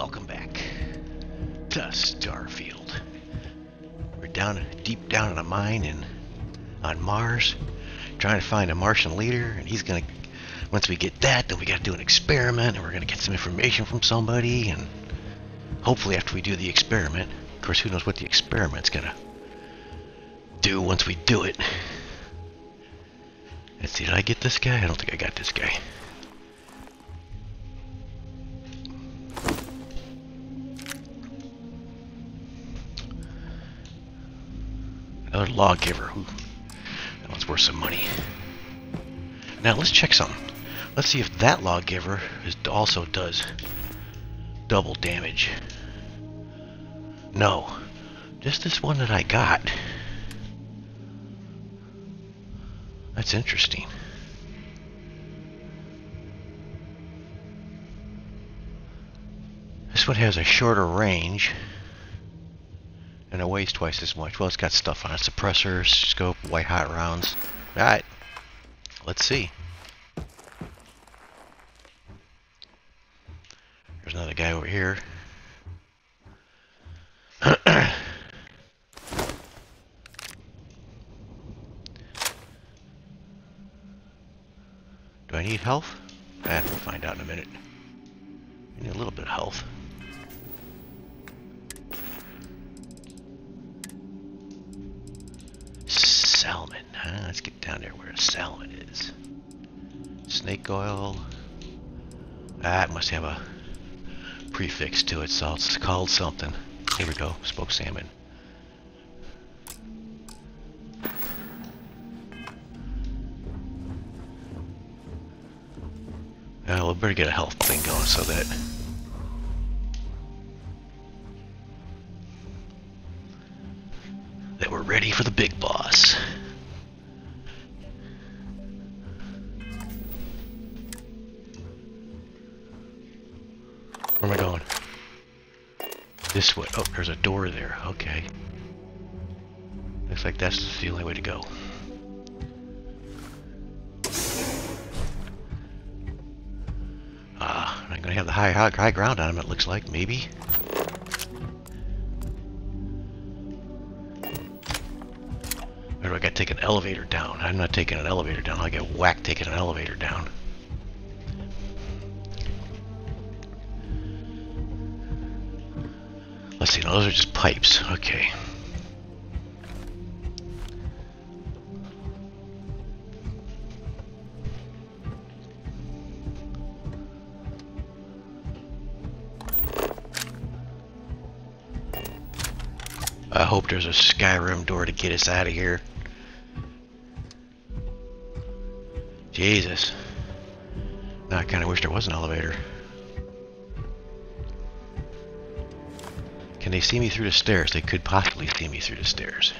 welcome back to Starfield. We're down deep down in a mine in on Mars, trying to find a Martian leader, and he's gonna. Once we get that, then we gotta do an experiment, and we're gonna get some information from somebody, and hopefully after we do the experiment, of course, who knows what the experiment's gonna do once we do it. Let's see, did I get this guy? I don't think I got this guy. Another lawgiver. Who? That one's worth some money. Now let's check something. Let's see if that lawgiver is, also does double damage. No. Just this one that I got. That's interesting. This one has a shorter range and it weighs twice as much. Well, it's got stuff on it. Suppressor, scope, white hot rounds. Alright. Let's see. There's another guy over here. Do I need health? Ah, we'll find out in a minute. I need a little bit of health. Let's get down there where a salmon is. Snake oil. That must have a prefix to it, so it's called something. Here we go, smoked salmon. Uh, we better get a health thing going so that that's the only way to go. Ah, I'm gonna have the high, high, high ground on him, it looks like, maybe. Or do I gotta take an elevator down? I'm not taking an elevator down, I get whacked taking an elevator down. Let's see, no, those are just pipes. Okay. Hope there's a Skyrim door to get us out of here. Jesus. Now I kind of wish there was an elevator. Can they see me through the stairs? They could possibly see me through the stairs.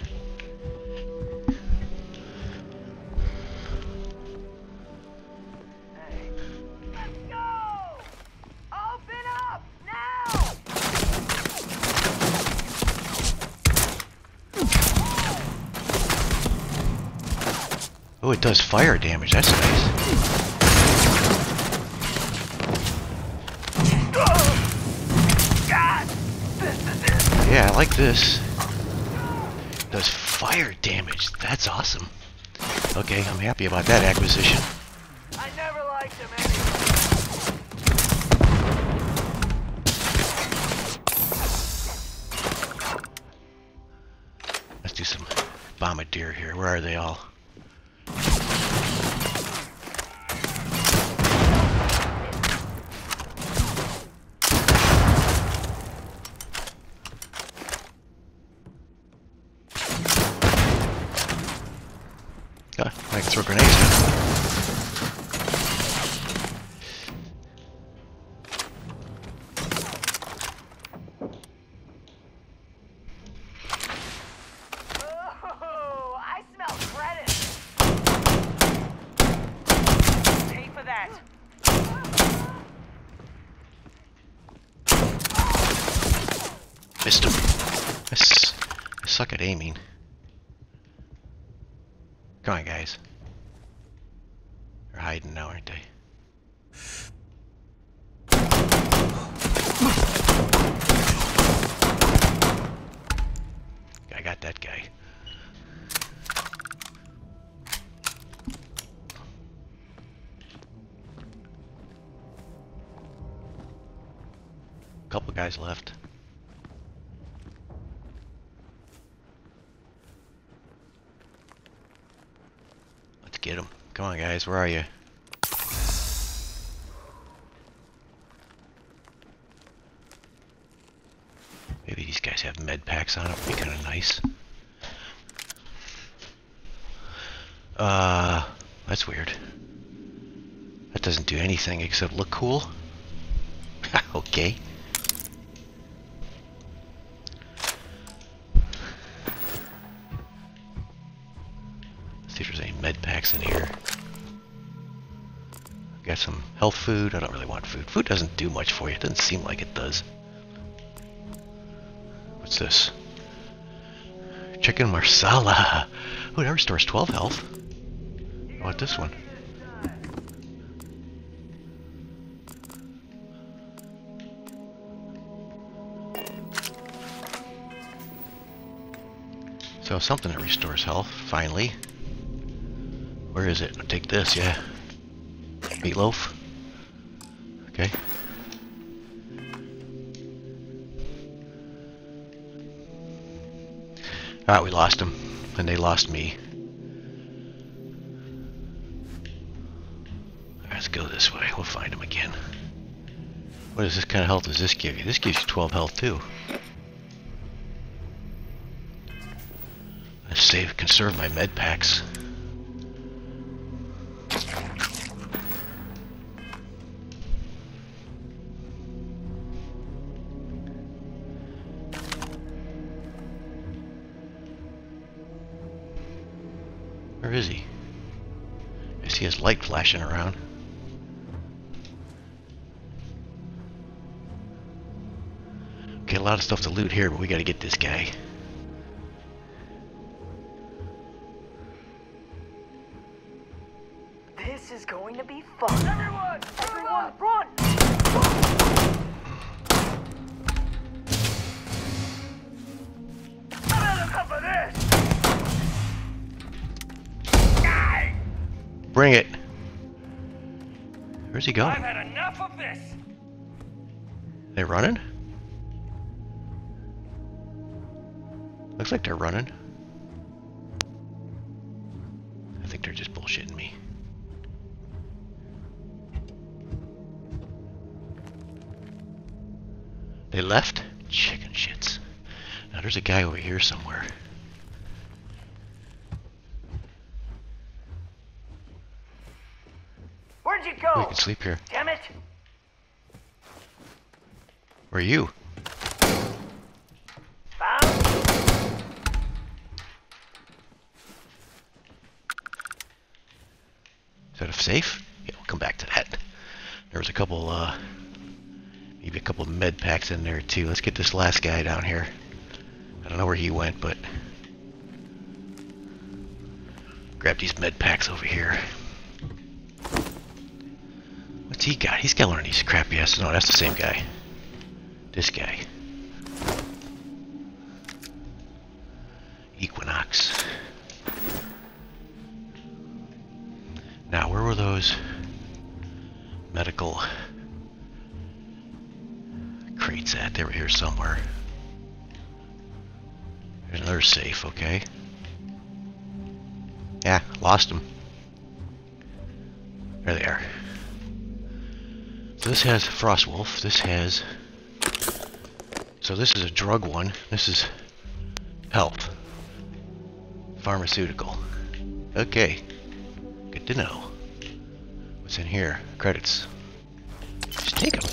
Oh, it does fire damage. That's nice. God! This is it! Yeah, I like this. Does fire damage. That's awesome. Okay, I'm happy about that acquisition. I never liked him anyway. Let's do some bombardier here. Where are they all? that. Missed him. I suck at aiming. Come on, guys. They're hiding now, aren't they? I got that guy. Guys left. Let's get them. Come on, guys. Where are you? Maybe these guys have med packs on it. Would be kind of nice. Uh, that's weird. That doesn't do anything except look cool. okay. Health food. I don't really want food. Food doesn't do much for you. It doesn't seem like it does. What's this? Chicken marsala. Oh, that restores 12 health. I want this one. So something that restores health, finally. Where is it? I'll take this, yeah. Meatloaf. We lost him. And they lost me. Let's go this way. We'll find him again. What is this kind of health does this give you? This gives you 12 health too. I save, conserve my med packs. Flashing around. Okay, a lot of stuff to loot here, but we gotta get this guy. He going? I've had enough of this! They running? Looks like they're running. I think they're just bullshitting me. They left? Chicken shits. Now there's a guy over here somewhere. Where'd you We go? can sleep here. Damn it! Where are you? Found? Is that a safe? Yeah, we'll come back to that. There was a couple, uh, maybe a couple med packs in there too. Let's get this last guy down here. I don't know where he went, but grab these med packs over here. What's he got? He's got one of these crappy ass. No, that's the same guy. This guy. Equinox. Now, where were those medical crates at? They were here somewhere. There's another safe, okay. Yeah, lost them. This has Frostwolf. This has... So this is a drug one. This is health. Pharmaceutical. Okay. Good to know. What's in here? Credits. Just take them.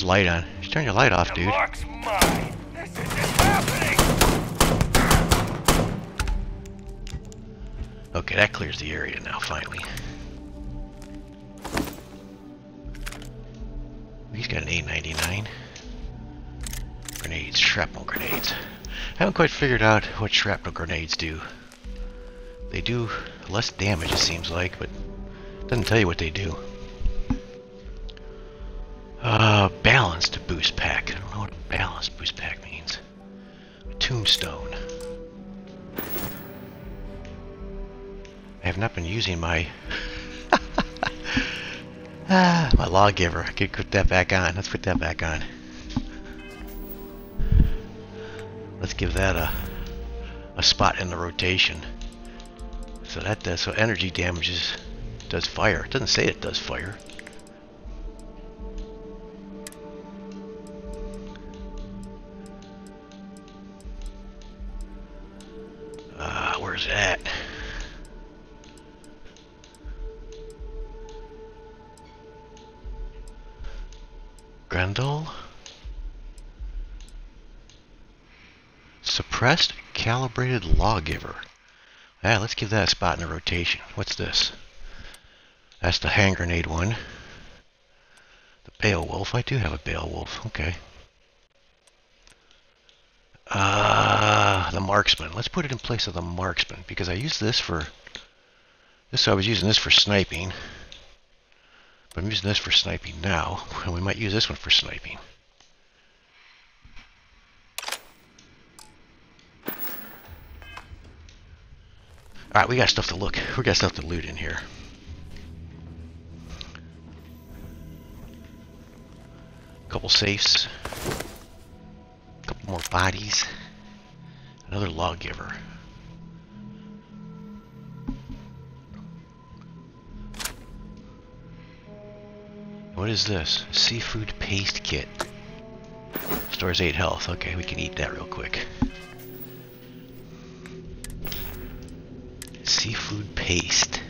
His light on. Just turn your light off, dude. mark's mine! This isn't happening! Okay, that clears the area now, finally. He's got an A99. Grenades, shrapnel grenades. I haven't quite figured out what shrapnel grenades do. They do less damage, it seems like, but doesn't tell you what they do. My ah, my lawgiver. I could put that back on. Let's put that back on. Let's give that a a spot in the rotation. So that does so energy damages does fire. It doesn't say it does fire. Uh, where's that? Grendel? Suppressed calibrated lawgiver. Yeah, let's give that a spot in the rotation. What's this? That's the hand grenade one. The Beowulf. I do have a Beowulf. Okay. Uh, the marksman. Let's put it in place of the marksman because I use this for. This I was using this for sniping, but I'm using this for sniping now, and we might use this one for sniping. All right, we got stuff to look. We got stuff to loot in here. couple safes, couple more bodies, another lawgiver. What is this? Seafood paste kit. Stores 8 health. Okay, we can eat that real quick. Seafood paste.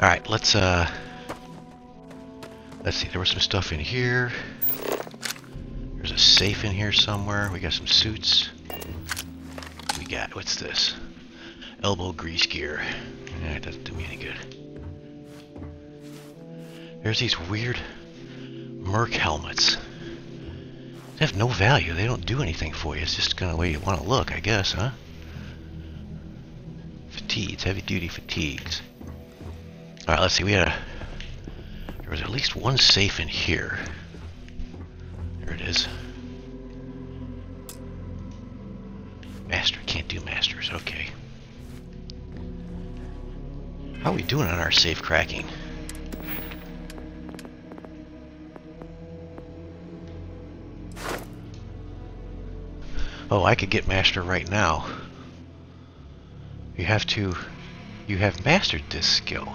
Alright, let's, uh... Let's see, there was some stuff in here. There's a safe in here somewhere. We got some suits. We got, what's this? Elbow grease gear. Yeah, it doesn't do me any good. There's these weird Merc helmets. They have no value. They don't do anything for you. It's just kind of the way you want to look, I guess, huh? Fatigues, heavy duty fatigues. Alright, let's see, we had a... There was at least one safe in here. There it is. Master, can't do masters, okay. How are we doing on our safe cracking? Oh, I could get master right now. You have to... You have mastered this skill.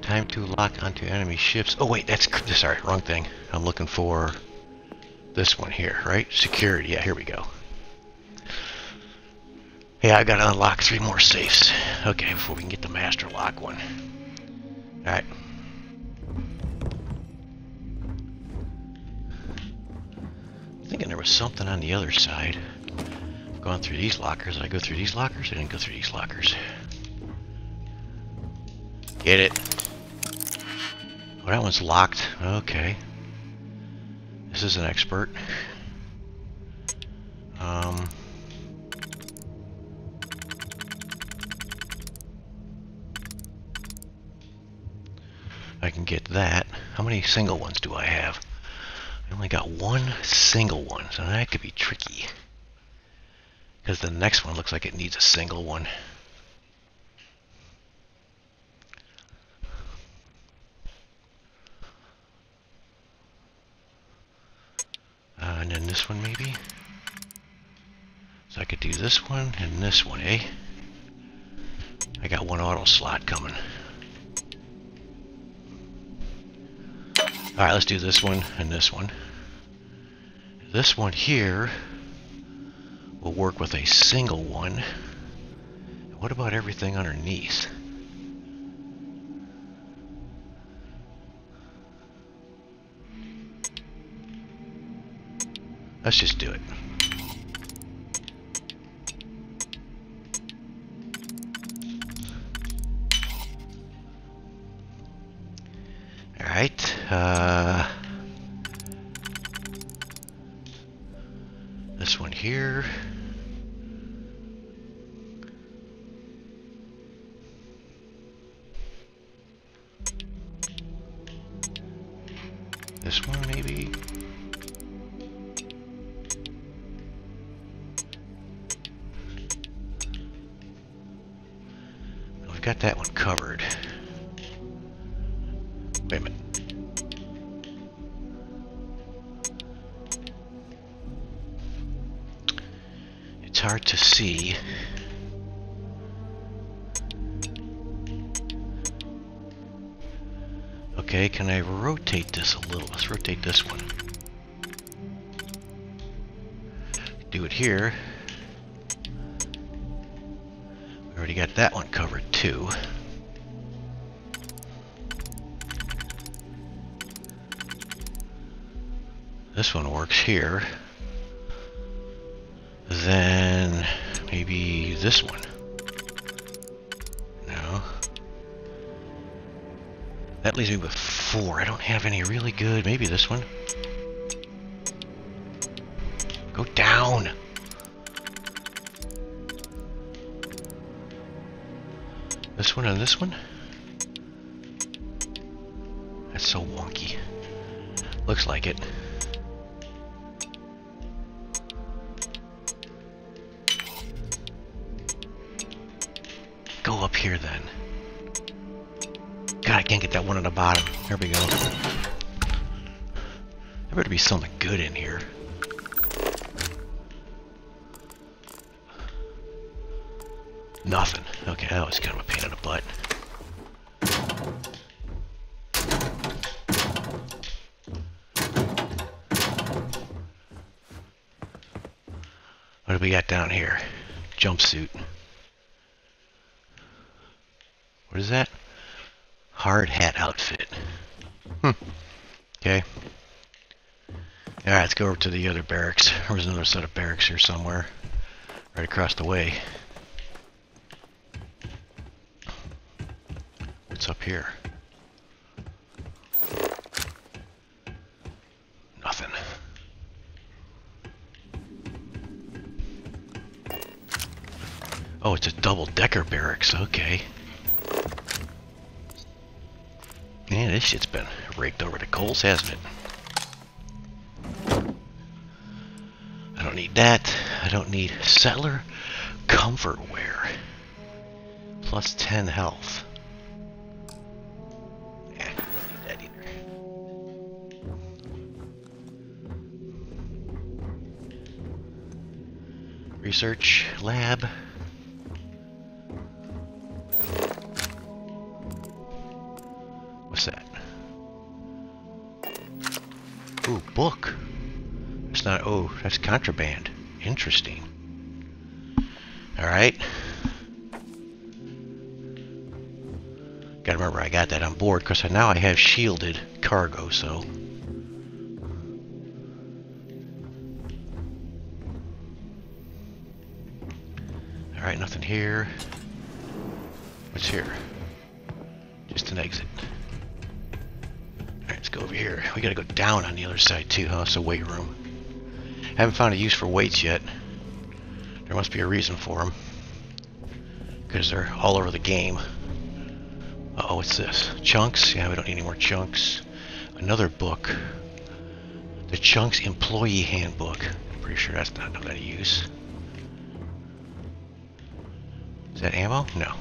Time to lock onto enemy ships. Oh wait, that's sorry, wrong thing. I'm looking for this one here, right? Security. Yeah, here we go. Yeah, I gotta unlock three more safes. Okay, before we can get the master lock one. Alright. Thinking there was something on the other side. Going through these lockers. Did I go through these lockers? I didn't go through these lockers. Get it. Oh, that one's locked. Okay. This is an expert. Um... I can get that. How many single ones do I have? I only got one single one, so that could be tricky. Because the next one looks like it needs a single one. Uh, and then this one maybe. So I could do this one and this one, eh? I got one auto slot coming. Alright, let's do this one and this one. This one here will work with a single one. What about everything underneath? Let's just do it. Got that one covered. Wait a minute. It's hard to see. Okay, can I rotate this a little? Let's rotate this one. Do it here. Got that one covered too. This one works here. Then maybe this one. No. That leaves me with four. I don't have any really good. Maybe this one. Go down. This one and this one? That's so wonky. Looks like it. Go up here then. God, I can't get that one on the bottom. There we go. There better be something good in here. Nothing. Okay, that was kind of a pain in the butt. What do we got down here? Jumpsuit. What is that? Hard hat outfit. Hmm. Okay. Alright, let's go over to the other barracks. There's another set of barracks here somewhere. Right across the way. What's up here? Nothing. Oh, it's a double-decker barracks. Okay. Man, this shit's been raked over the coals, hasn't it? I don't need that. I don't need settler comfort wear. Plus 10 health. Research lab. What's that? Ooh, book. It's not. Oh, that's contraband. Interesting. All right. Gotta remember, I got that on board because now I have shielded cargo. So. All right, nothing here. What's here? Just an exit. Alright, let's go over here. We gotta go down on the other side too, huh? It's a weight room. Haven't found a use for weights yet. There must be a reason for them. Because they're all over the game. Uh oh what's this? Chunks? Yeah, we don't need any more chunks. Another book. The Chunks Employee Handbook. I'm Pretty sure that's not of any use. Is that ammo? No.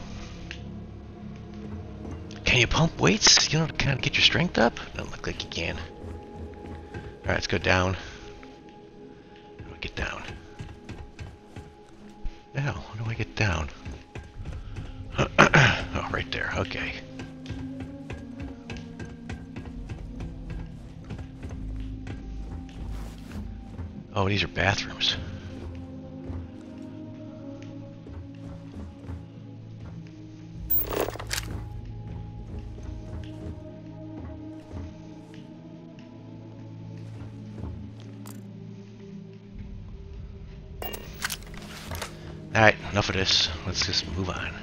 Can you pump weights, you know, to kind of get your strength up? Doesn't look like you can. Alright, let's go down. How get down? Hell, how do I get down? oh, right there, okay. Oh, these are bathrooms. This. Let's just move on.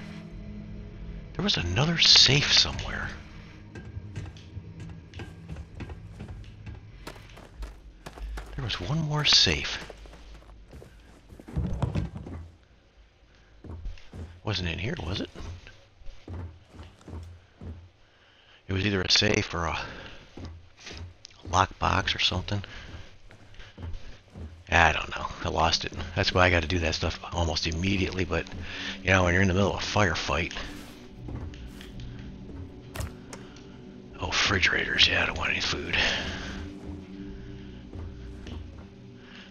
There was another safe somewhere. There was one more safe. Wasn't in here, was it? It was either a safe or a lockbox or something. I don't know. I lost it. That's why I got to do that stuff almost immediately. But you know, when you're in the middle of a firefight. Oh, refrigerators. Yeah, I don't want any food.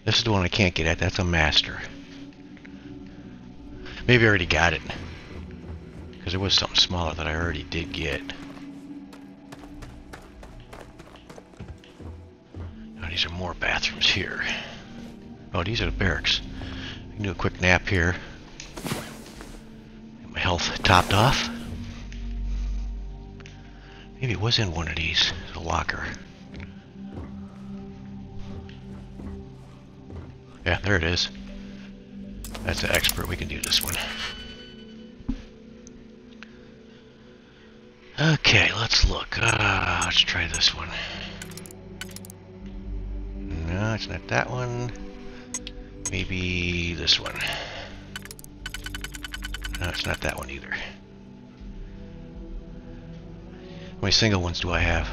This is the one I can't get at. That's a master. Maybe I already got it. Because there was something smaller that I already did get. Now these are more bathrooms here. Oh, these are the barracks. I can do a quick nap here. Get my health topped off. Maybe it was in one of these. The locker. Yeah, there it is. That's an expert. We can do this one. Okay, let's look. Uh, let's try this one. No, it's not that one. Maybe this one. No, it's not that one either. How many single ones do I have?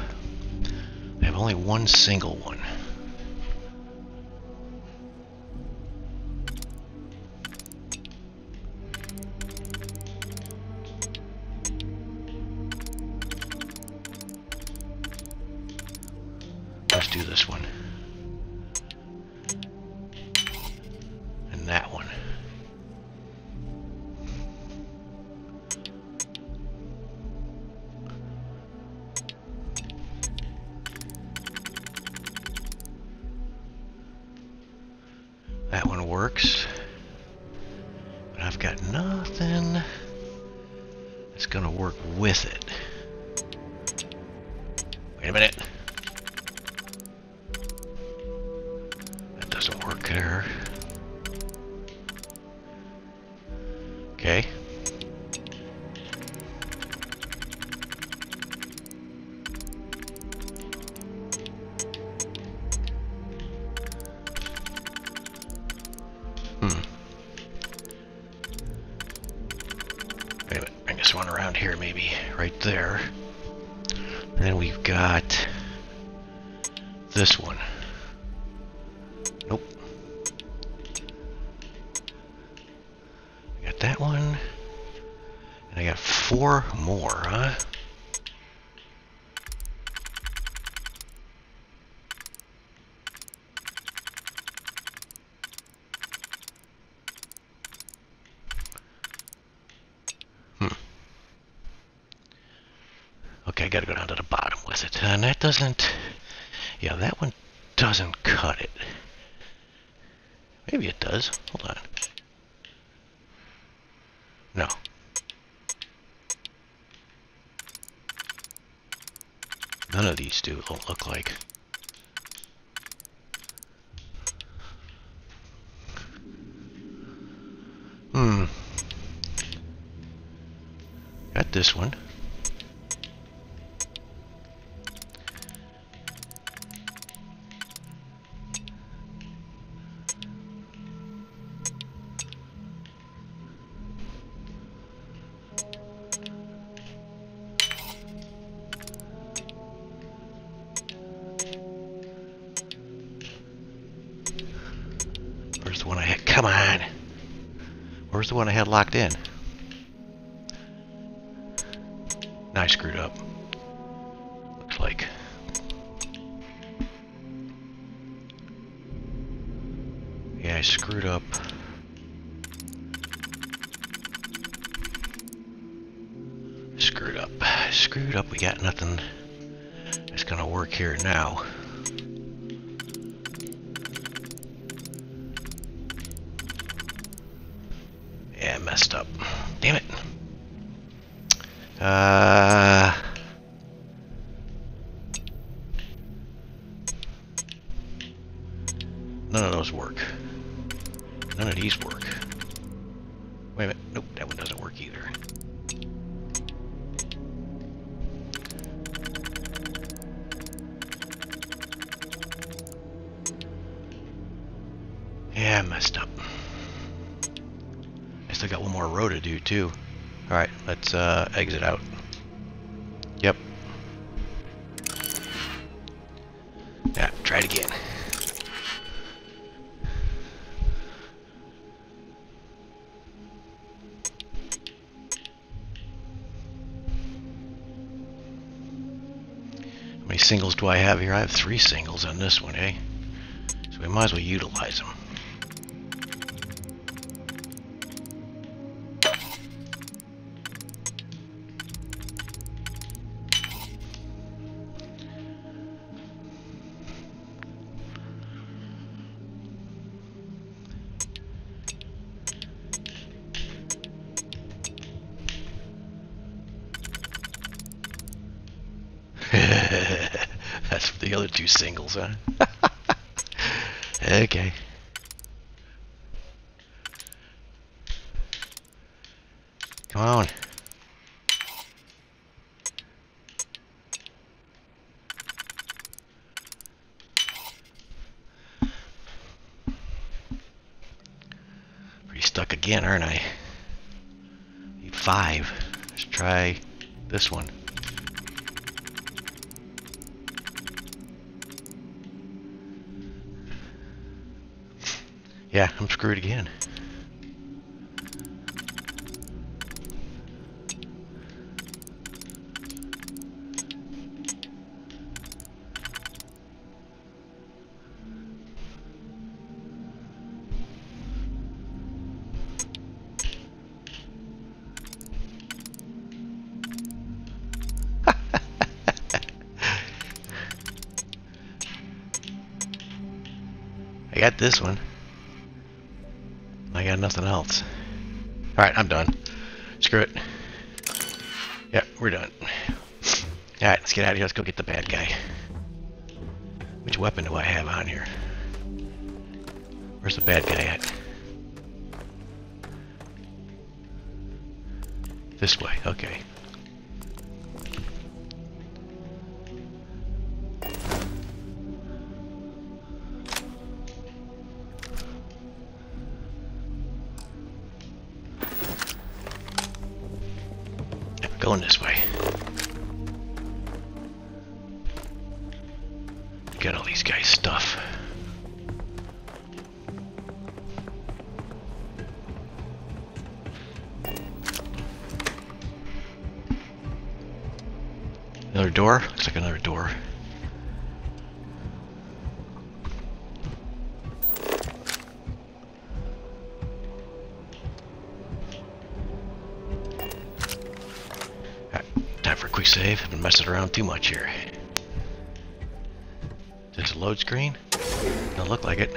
I have only one single one. Let's do this one. Okay, I gotta go down to the bottom with it. And that doesn't... Yeah, that one doesn't cut it. Maybe it does. Hold on. No. None of these do look like. Hmm. Got this one. Locked in? None of those work. None of these work. Wait a minute. Nope, that one doesn't work either. Yeah, I messed up. I still got one more row to do too. Alright, let's uh, exit out. Do I have here? I have three singles on this one, eh? So we might as well utilize them. Stuck again, aren't I? Need five. Let's try this one. Yeah, I'm screwed again. Alright, I'm done. Screw it. Yep, we're done. Alright, let's get out of here. Let's go get the bad guy. Which weapon do I have on here? Where's the bad guy at? This way, okay. Another door? Looks like another door. Alright, time for a quick save. I've been messing around too much here. Is this a load screen? Don't look like it.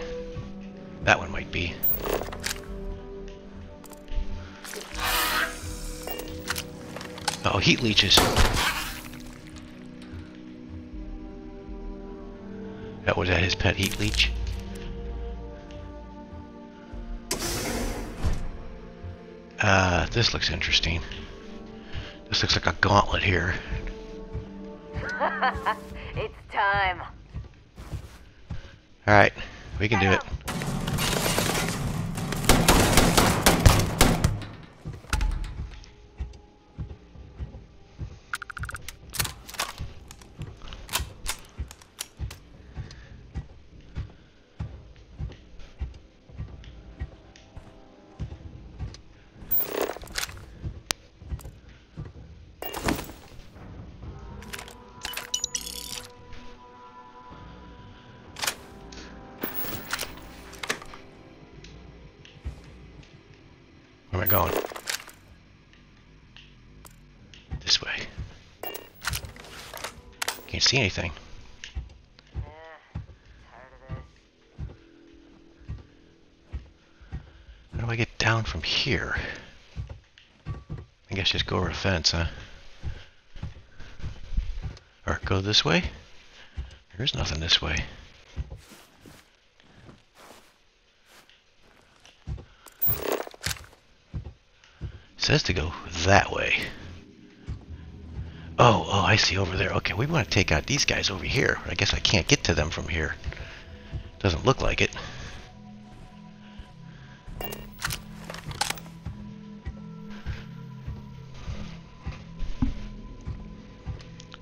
That one might be. Oh, heat leeches. That was that his pet heat leech. Uh, this looks interesting. This looks like a gauntlet here. it's time. Alright, we can do it. This way. Can't see anything. How do I get down from here? I guess just go over the fence, huh? Or go this way? There's nothing this way. says to go that way. I see over there. Okay, we want to take out these guys over here. I guess I can't get to them from here. Doesn't look like it.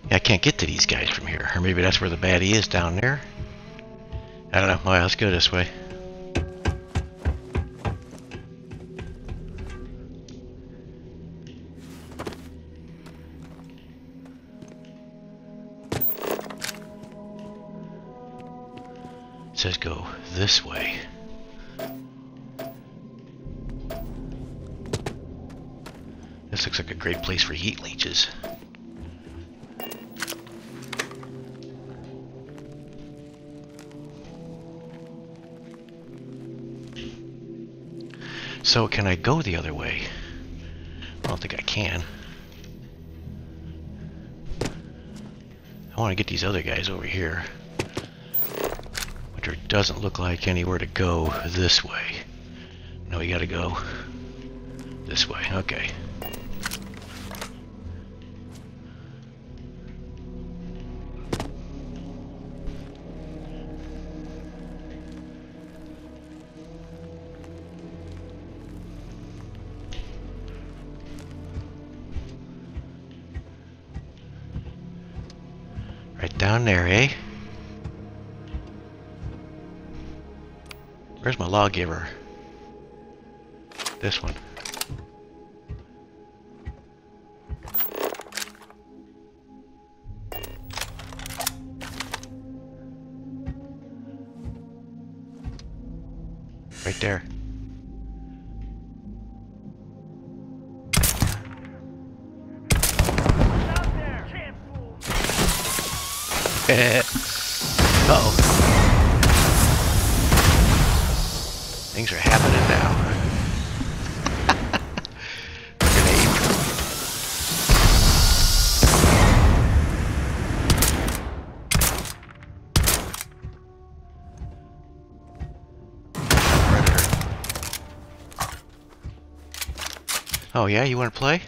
Yeah, I can't get to these guys from here. Or maybe that's where the baddie is down there. I don't know. Alright, let's go this way. I go the other way? I don't think I can. I want to get these other guys over here. Which doesn't look like anywhere to go this way. No, we gotta go this way. Okay. Lawgiver? This one. Right there. Yeah, you want to play?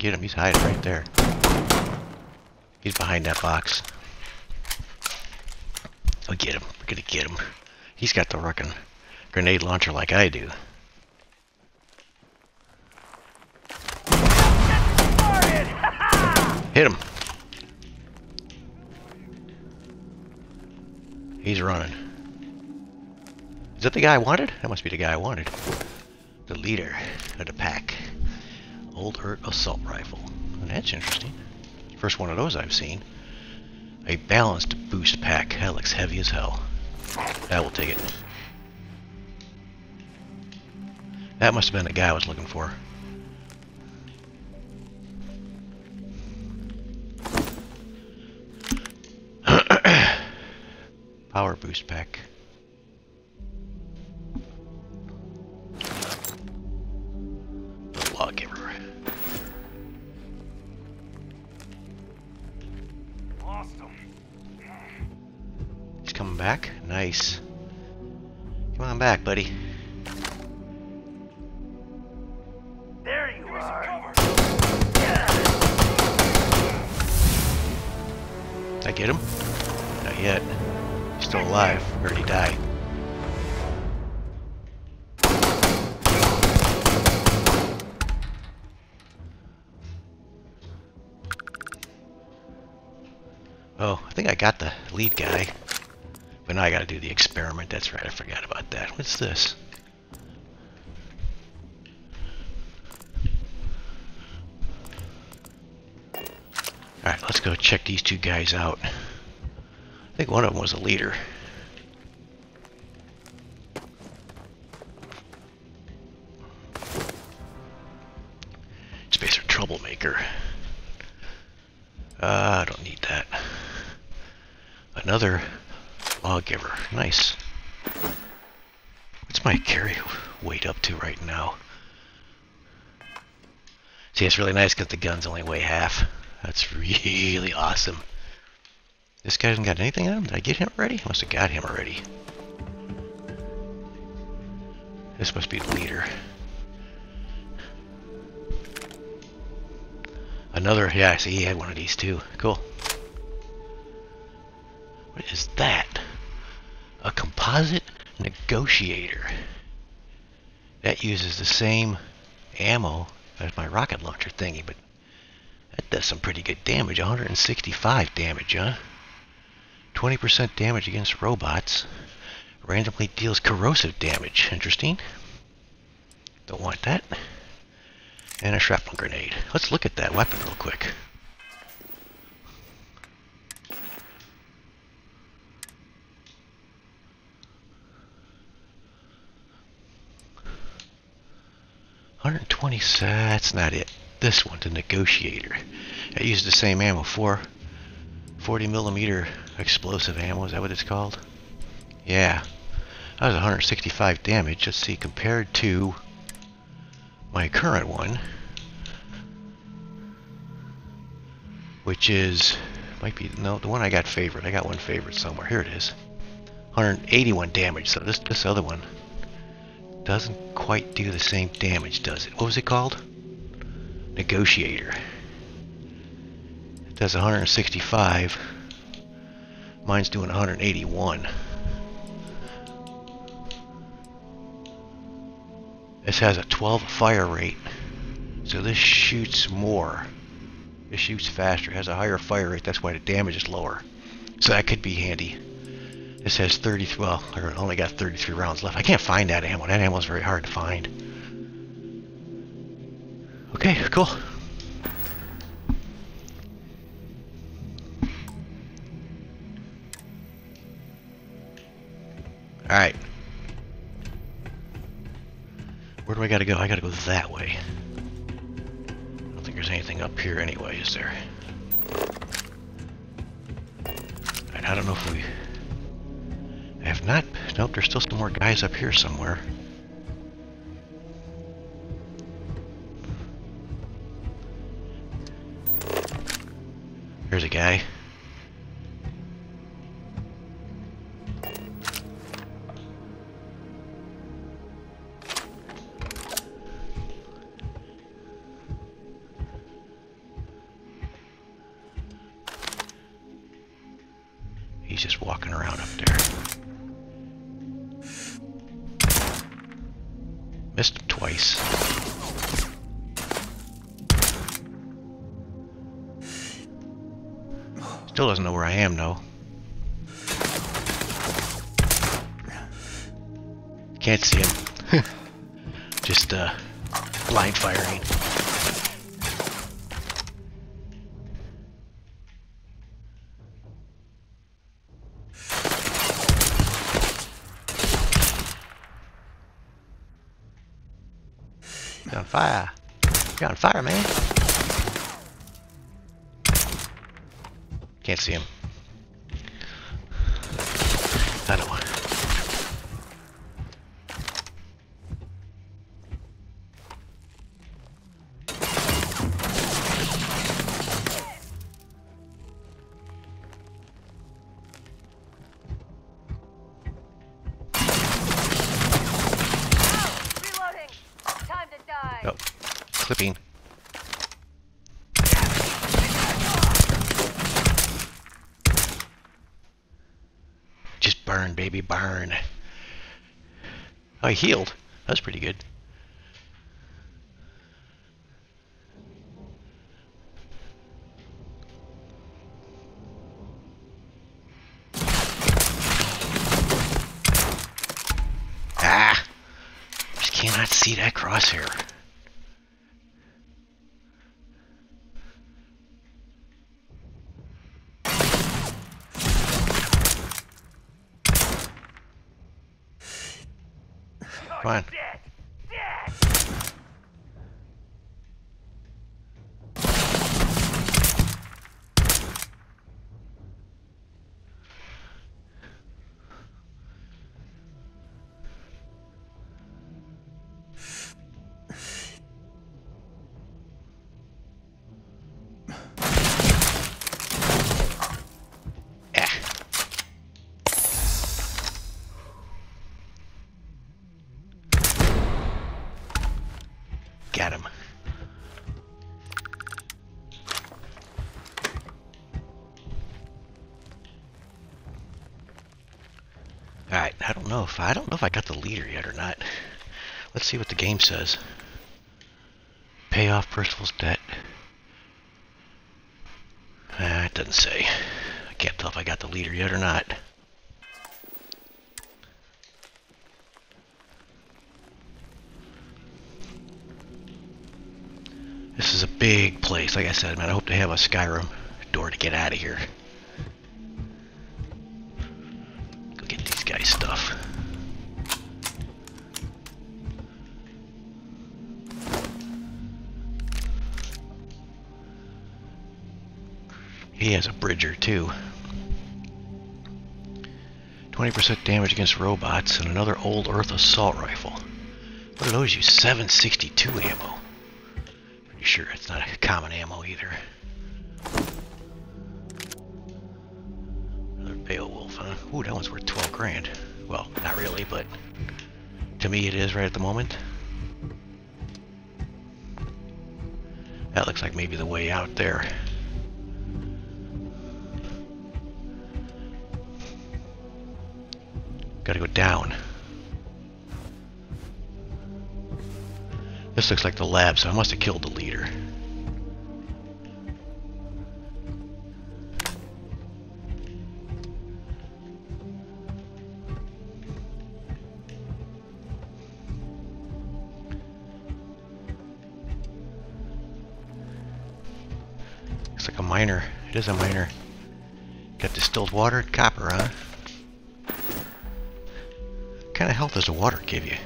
Get him. He's hiding right there. He's behind that box. I'll get him. We're gonna get him. He's got the ruckin' grenade launcher like I do. Hit him. He's running. Is that the guy I wanted? That must be the guy I wanted. The leader of the pack. Old Earth assault rifle. That's interesting. First one of those I've seen. A balanced boost pack. That looks heavy as hell. That will take it. That must have been the guy I was looking for. Power boost pack. I gotta do the experiment. That's right, I forgot about that. What's this? Alright, let's go check these two guys out. I think one of them was a leader. Spacer Troublemaker. Uh, I don't need that. Another lawgiver. Nice. What's my carry weight up to right now? See, it's really nice because the guns only weigh half. That's really awesome. This guy hasn't got anything on him? Did I get him already? Must have got him already. This must be the leader. Another, yeah, I see he had one of these too. Cool. What is that? Composite negotiator. That uses the same ammo as my rocket launcher thingy, but that does some pretty good damage. 165 damage, huh? 20% damage against robots. Randomly deals corrosive damage. Interesting. Don't want that. And a shrapnel grenade. Let's look at that weapon real quick. Hundred twenty. That's not it. This one, the negotiator. It uses the same ammo. for 40 millimeter explosive ammo. Is that what it's called? Yeah. That was 165 damage. Let's see, compared to my current one, which is might be no the one I got favorite. I got one favorite somewhere. Here it is. 181 damage. So this this other one doesn't quite do the same damage, does it? What was it called? Negotiator. It does 165. Mine's doing 181. This has a 12 fire rate, so this shoots more. It shoots faster, It has a higher fire rate, that's why the damage is lower. So that could be handy. This has 33, well, I only got 33 rounds left. I can't find that ammo. That ammo is very hard to find. Okay, cool. Alright. Where do I gotta go? I gotta go that way. I don't think there's anything up here anyway, is there? And I don't know if we... I have not... Nope, there's still some more guys up here somewhere. There's a guy. Missed him twice. Still doesn't know where I am, though. Can't see him. just, uh, blind firing. Fire. You're on fire, man. Can't see him. Come know if I don't know if I got the leader yet or not. Let's see what the game says. Pay off Percival's debt. Uh, it doesn't say. I can't tell if I got the leader yet or not. This is a big place. Like I said, man, I hope to have a Skyrim door to get out of here. He has a bridger too. 20% damage against robots and another old Earth assault rifle. What do those use? 762 ammo. Pretty sure it's not a common ammo either. Another Beowulf, huh? Ooh, that one's worth 12 grand. Well, not really, but to me it is right at the moment. That looks like maybe the way out there. Gotta down. This looks like the lab, so I must have killed the leader. Looks like a miner. It is a miner. Got distilled water and copper, huh? Health does the water give you?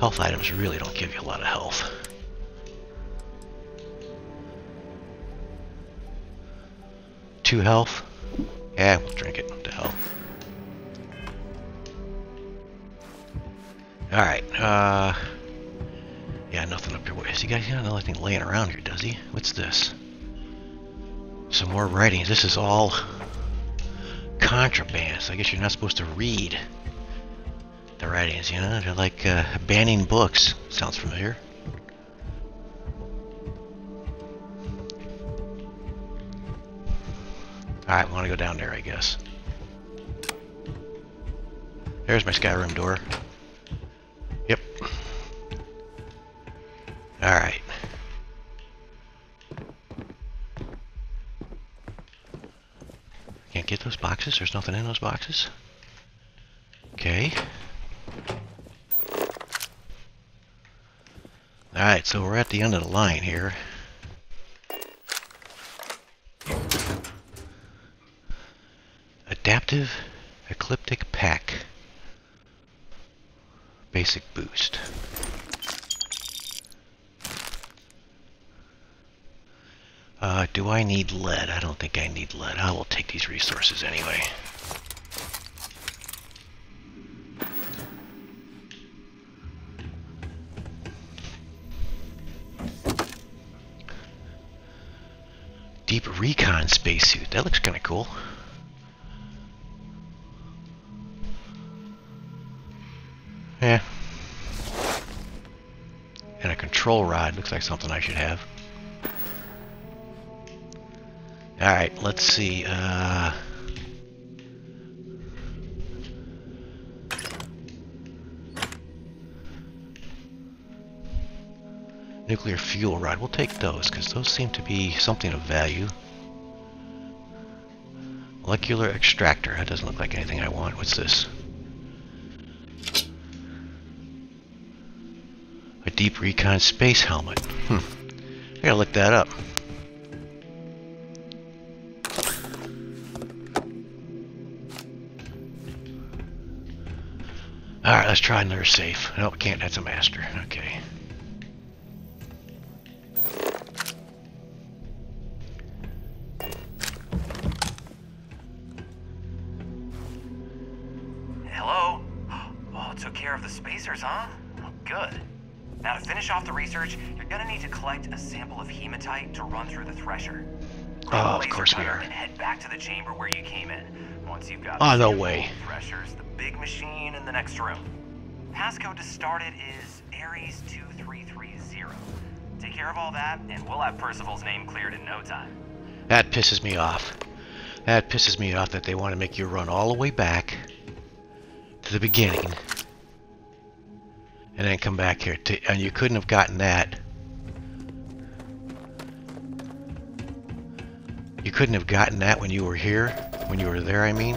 Health items really don't give you a lot of health. Two health? Yeah, we'll drink it. The hell? Alright, uh... Yeah, nothing up here. What, has he got yeah, nothing laying around here, does he? What's this? Some more writings. This is all contraband, so I guess you're not supposed to read the writings, you know? They're like uh, banning books. Sounds familiar. Alright, we want to go down there, I guess. There's my Skyrim door. Yep. Alright. Can't get those boxes? There's nothing in those boxes? Okay. Alright, so we're at the end of the line here. Adaptive Ecliptic Pack. Basic boost. Uh, do I need lead? I don't think I need lead. I will take these resources anyway. Spacesuit. That looks kind of cool. Yeah. And a control rod. Looks like something I should have. Alright, let's see. Uh, nuclear fuel rod. We'll take those because those seem to be something of value. Molecular extractor. That doesn't look like anything I want. What's this? A deep recon space helmet. Hmm. I gotta look that up. Alright, let's try another safe. No, we can't. That's a master. Okay. Research, you're gonna need to collect a sample of hematite to run through the thresher. Grab Oh, of course we are. And head back to the chamber where you came in. Once you've got Oh, the no way. Thresher's the big machine in the next room. Passcode to start it is Ares 2330. Take care of all that, and we'll have Percival's name cleared in no time. That pisses me off. That pisses me off that they want to make you run all the way back to the beginning and then come back here. To, and you couldn't have gotten that. You couldn't have gotten that when you were here? When you were there, I mean?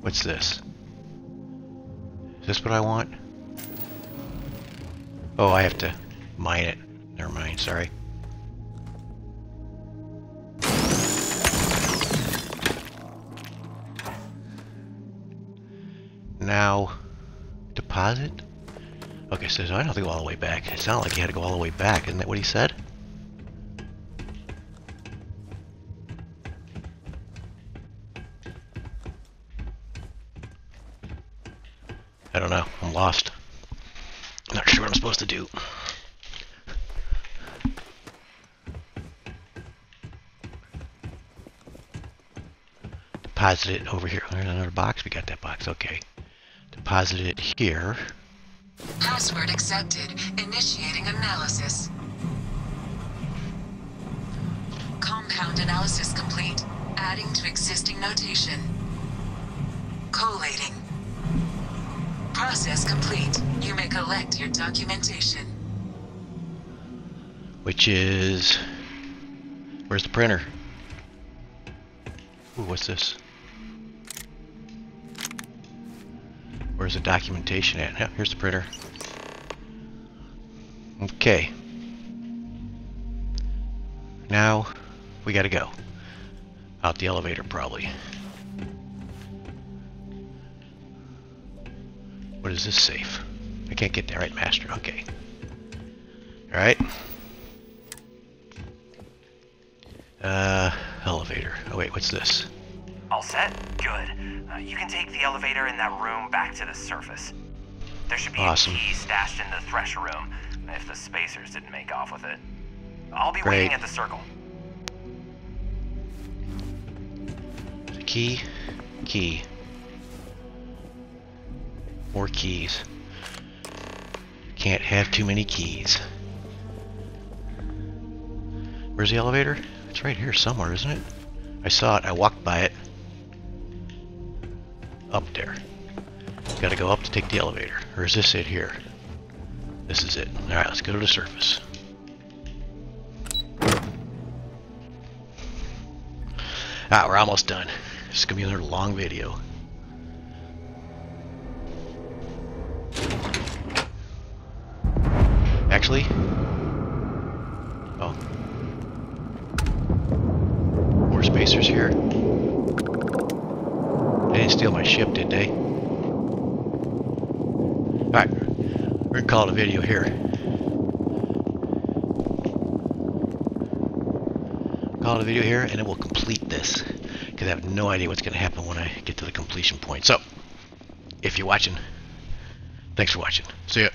What's this? Is this what I want? Oh, I have to mine it. Never mind, sorry. Now, deposit? Okay, so I don't have to go all the way back. It sounded like he had to go all the way back. Isn't that what he said? I don't know. I'm lost. I'm not sure what I'm supposed to do. Deposit it over here. There's another box. We got that box. Okay. Deposit it here. Password accepted. Initiating analysis. Compound analysis complete. Adding to existing notation. Collating. Process complete. You may collect your documentation. Which is... Where's the printer? Ooh, what's this? Where's the documentation at? Yeah, here's the printer. Okay. Now, we gotta go. Out the elevator, probably. What is this safe? I can't get there, right, Master? Okay. Alright. Uh, elevator. Oh wait, what's this? All set? Good. Uh, you can take the elevator in that room back to the surface. There should be Awesome. a key stashed in the thresher room if the spacers didn't make off with it. I'll be Great. waiting at the circle. Key, key. More keys. Can't have too many keys. Where's the elevator? It's right here somewhere, isn't it? I saw it. I walked by it. Up there. Gotta go up to take the elevator. Or is this it here? This is it. Alright, let's go to the surface. Ah, we're almost done. This is gonna be another long video. Actually, oh, more spacers here. They didn't steal my ship, did they? All right, it a video here. Call it a video here, and then we'll complete this because I have no idea what's going to happen when I get to the completion point. So, if you're watching, thanks for watching. See ya.